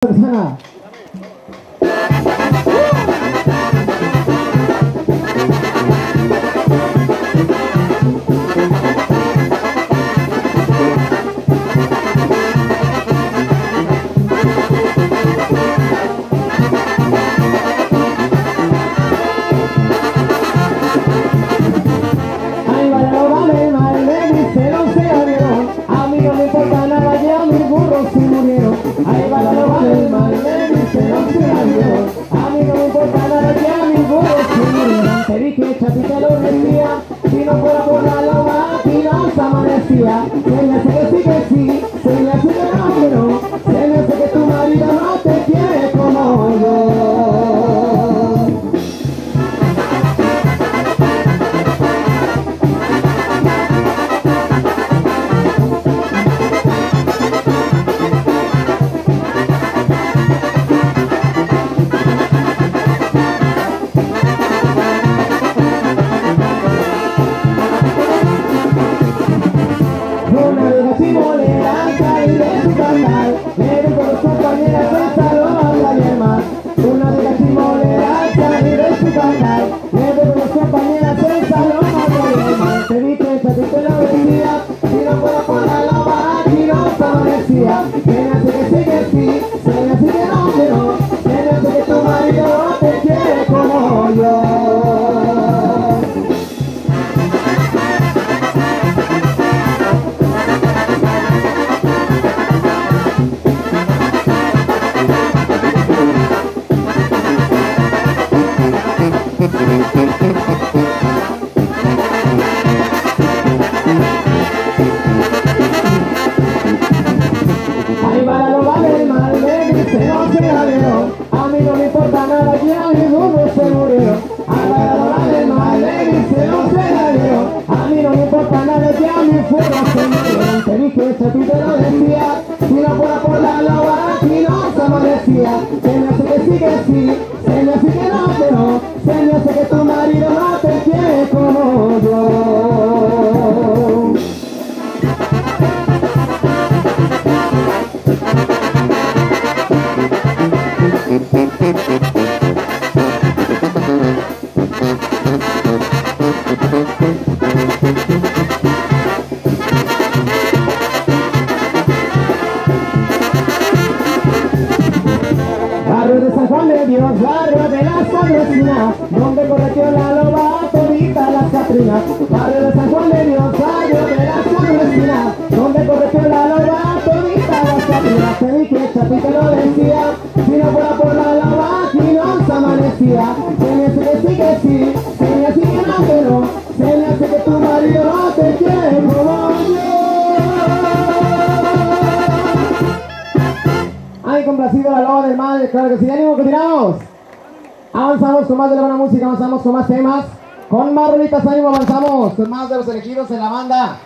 看。啊 Venezuela Y a mi duro se murió, a la verdad vale, no se nos se la dio. A mí no me importa nada, y a mi fuego se murió. Ante mi que este pite no decía, si no puedo apolarlo, a ti no se aporrecía. Señor, sé que sí, que sí, señor, sé que no, pero, señor, sé que tu marido no te quiere como yo. Juan de Dios, barrio de la Sagrosina, donde correteó la loba todita la catrina. Barrio de San Juan de Dios, barrio de la Sagrosina, donde correteó la loba todita la catrina. Te dije, chapita lo decía. ha sido la loba del mal, claro que sí, ánimo, continuamos. Avanzamos con más de la buena música, avanzamos con más temas, con más rolitas, ánimo, avanzamos con más de los elegidos en la banda.